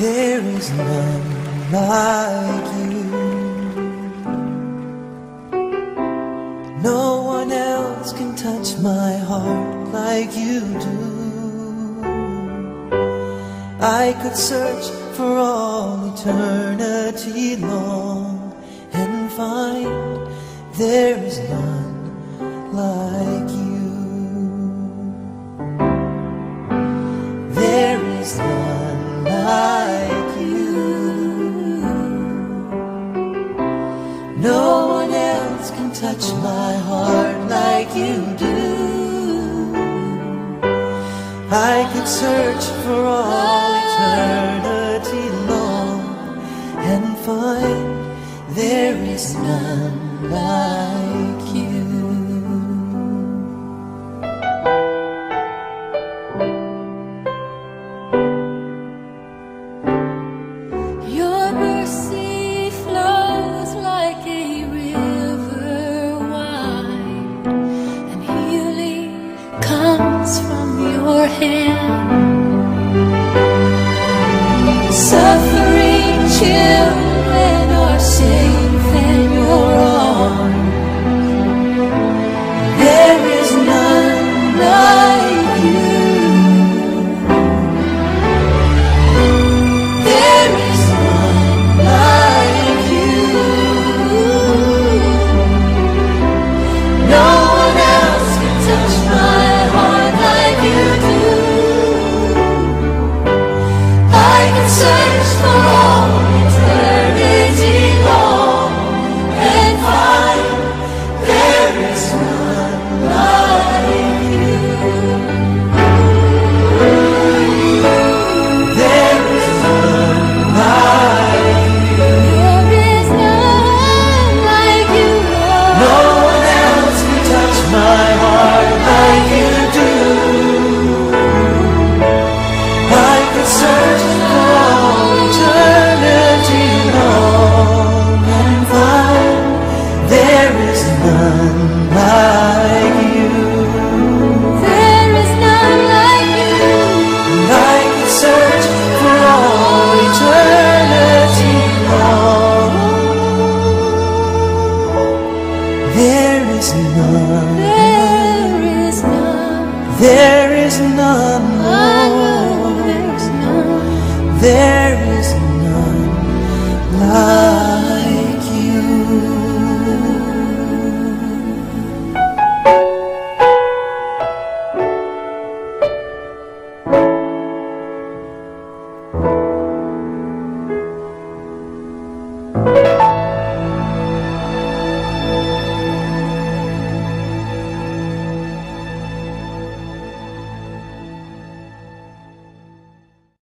none like you. No one else can touch my heart like you do. I could search for all eternity long and find there is none like touch my heart like you do. I could search for all eternity long and find there is none like Suffering children search for is none. There is none. There is none